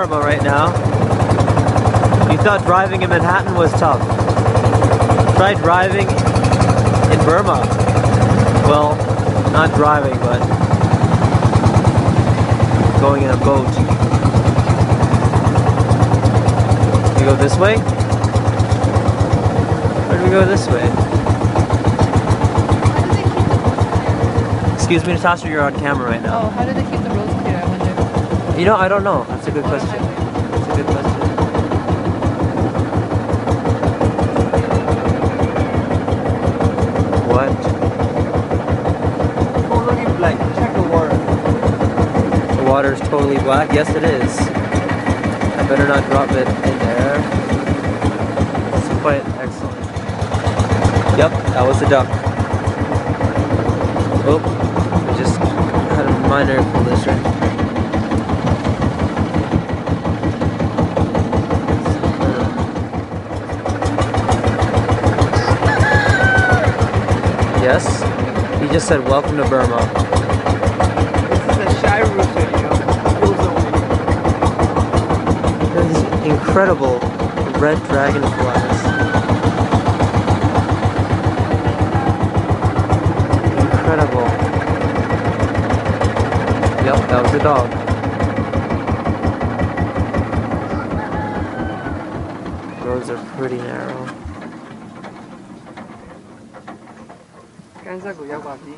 Right now. You thought driving in Manhattan was tough. Try driving in Burma. Well, not driving, but going in a boat. We go this way? Where do we go this way? Excuse me, Natasha, you're on camera right now. Oh, how do they keep the. You know, I don't know. That's a good question. That's a good question. What? Look black. Check the water. The water is totally black? Yes, it is. I better not drop it in there. It's quite excellent. Yep, that was a duck. Oh, we just had a minor collision. Yes, he just said welcome to Burma. This is a shy rooster, you know. Feels only. There's incredible red dragonflies. Incredible. Yep, that was a dog. Roads are pretty narrow. 干啥鬼要挂电